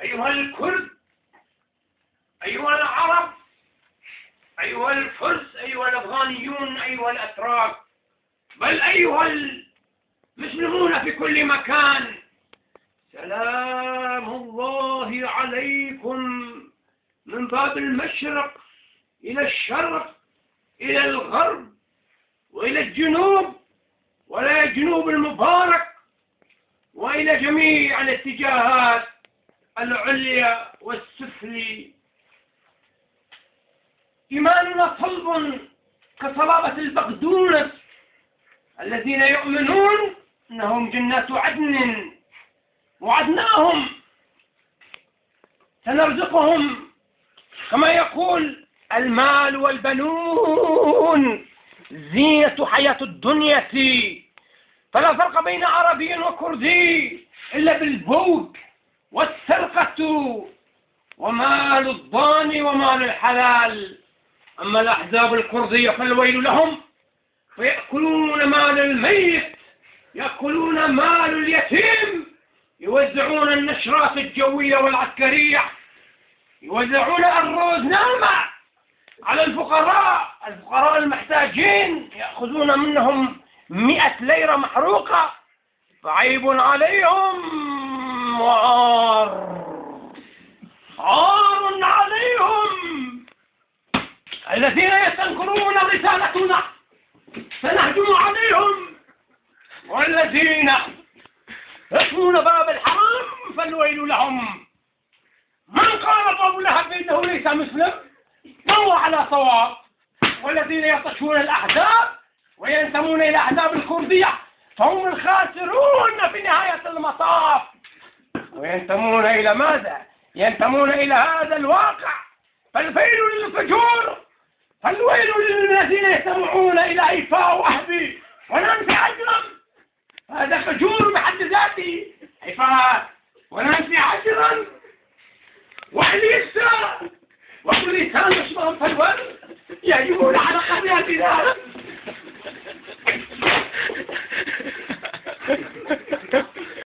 أيها الكرد أيها العرب أيها الفرس أيها الأفغانيون أيها الأتراك بل أيها المسلمون في كل مكان سلام الله عليكم من باب المشرق إلى الشرق إلى الغرب وإلى الجنوب ولا الجنوب المبارك وإلى جميع الاتجاهات. العليا والسفلي. إيماننا صلب كصلابة البقدونس الذين يؤمنون أنهم جنات عدن وعدناهم. سنرزقهم كما يقول المال والبنون. زينة حياة الدنيا. فلا فرق بين عربي وكردي إلا بالبوك والسرقة ومال الضان ومال الحلال. أما الأحزاب الكردية فالويل لهم. فيأكلون مال الميت يأكلون مال اليتيم يوزعون النشرات الجوية والعسكرية يوزعون الروز نامة على الفقراء. الفقراء المحتاجين يأخذون منهم مئة ليرة محروقة. فعيب عليهم. وعار عار عليهم. الذين يستنكرون رسالتنا سنهجم عليهم. والذين يسمون باب الحرام فالويل لهم. من قال ابو لهب إنه ليس مسلم؟ فهو على صواب؟ والذين يطشون الأحزاب وينتمون إلى أحزاب الكردية وينتمون إلى ماذا؟ ينتمون إلى هذا الواقع. فالفيل للفجور فالويل للذين يستمعون إلى إيفاء وهبي وننفي عجرا هذا فجور بحد ذاته. إيفاء وننفي عجرا وحليسا وكل إنسان يشبه فالول يهجمون على قضيتنا.